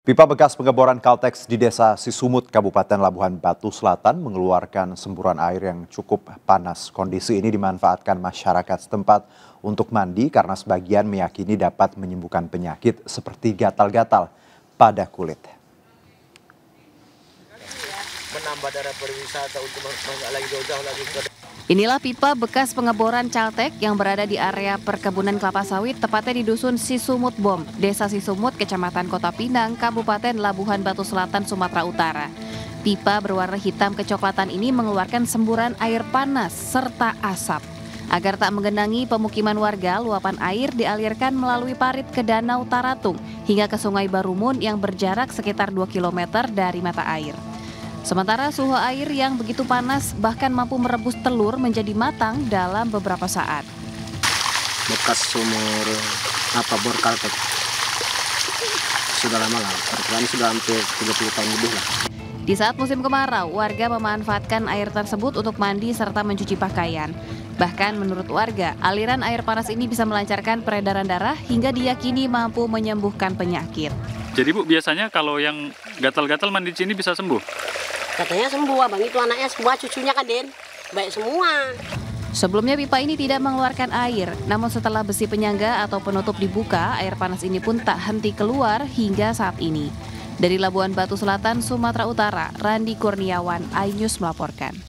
Pipa bekas pengeboran Kaltex di Desa Sisumut, Kabupaten Labuhan Batu Selatan mengeluarkan semburan air yang cukup panas. Kondisi ini dimanfaatkan masyarakat setempat untuk mandi karena sebagian meyakini dapat menyembuhkan penyakit seperti gatal-gatal pada kulit. menambah darah pariwisata untuk lagi lagi Inilah pipa bekas pengeboran Caltek yang berada di area perkebunan kelapa sawit tepatnya di Dusun Sisumut Bom, Desa Sisumut, Kecamatan Kota Pinang, Kabupaten Labuhan Batu Selatan, Sumatera Utara. Pipa berwarna hitam kecoklatan ini mengeluarkan semburan air panas serta asap. Agar tak menggenangi pemukiman warga, luapan air dialirkan melalui parit ke Danau Taratung hingga ke Sungai Barumun yang berjarak sekitar 2 km dari mata air. Sementara suhu air yang begitu panas bahkan mampu merebus telur menjadi matang dalam beberapa saat. bekas sumur apa bor kaltek sudah lama lah perkiraan sudah hampir 30 tahun lebih lah Di saat musim kemarau, warga memanfaatkan air tersebut untuk mandi serta mencuci pakaian. Bahkan menurut warga, aliran air panas ini bisa melancarkan peredaran darah hingga diyakini mampu menyembuhkan penyakit. Jadi Bu, biasanya kalau yang gatal-gatal mandi di sini bisa sembuh? Katanya sembuh, abang itu anaknya semua, cucunya kan Den. Baik semua. Sebelumnya pipa ini tidak mengeluarkan air, namun setelah besi penyangga atau penutup dibuka, air panas ini pun tak henti keluar hingga saat ini. Dari Labuan Batu Selatan, Sumatera Utara, Randi Kurniawan, iNews melaporkan.